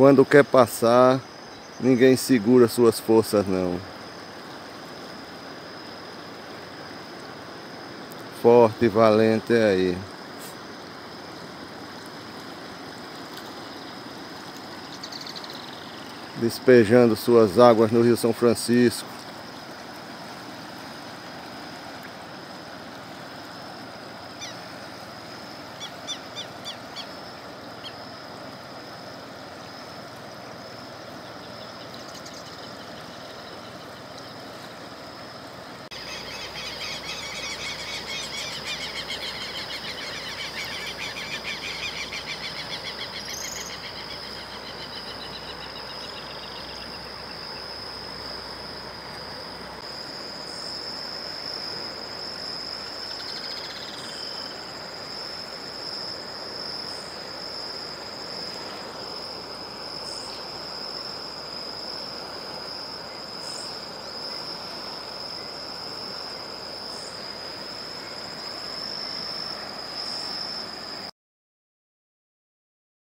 Quando quer passar, ninguém segura suas forças não. Forte e valente é aí. Despejando suas águas no Rio São Francisco.